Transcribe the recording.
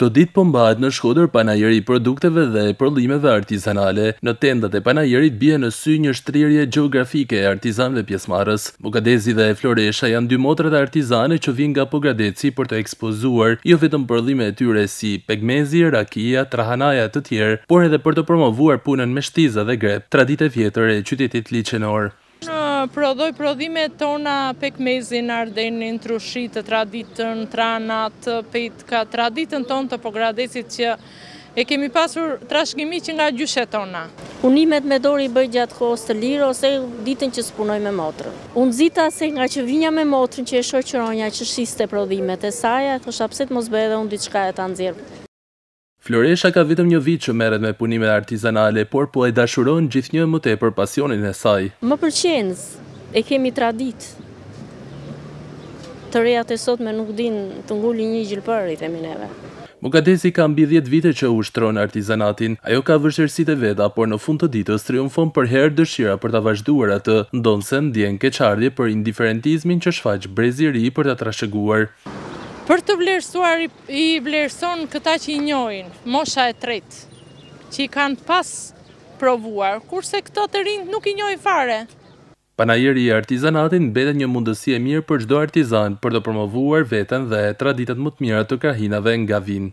Këto ditë po mbahet në Shkodër Panajeri i Produkteve dhe Prodhimeve Artizanale. Në tendat e panajerit bie në sy një shtrirje gjeografike e artizanëve pjesëmarrës. Mukadesi dhe Floresha janë dy motrat artizane që vijnë nga Pogradeci për të ekspozuar jo vetëm prodhime e tyre si pegmezi, rakia, trahanaja e të tjerë, por edhe për të promovuar punën me shtiza dhe grep, traditë e vjetër e qytetit liqenor. Prodhoj prodhimet tona, pekmezin, ardenin, turshitë, traditën, tranat, petkat, traditën tonë të Pogradecit që e kemi pasur trashëgimi që nga gjyshet tona. Punimet me dorë i bëj gjatë kohës të lirë ose ditën që s'punoj me motrën. U nxita se nga që vinja me motrën që e shoqëronja që shiste prodhimet e saja, e thosha pse të mos bëj edhe unë diçka e ta nxjerr. Floresha ka vetëm një vit që merret me punime artizanale, por po e dashuron gjithnjë më tepër pasionin e saj. Më pëlqen, e kemi traditë. Të rejat e sotme nuk dinë të ngulin një gjilpërë, i themi neve. Mukadesi ka mbi dhjetë vite që ushtron artizanatin. Ajo ka vështirësitë e veta, por në fund të ditës triumfon përherë dëshira për ta vazhduar atë, ndonëse ndjen keqardhje për indiferentizmin që shfaq brezi i ri për ta trashëguar. Për të vlerësuar I vlerëson këta që i njohin, mosha e tretë, që i kanë pas provuar, kurse këto të rinjtë nuk i njohin fare. Panairi i artizanatit mbetet një mundësi e mirë për çdo artizan për të promovuar veten dhe traditat më të mira të krahinave nga vijnë.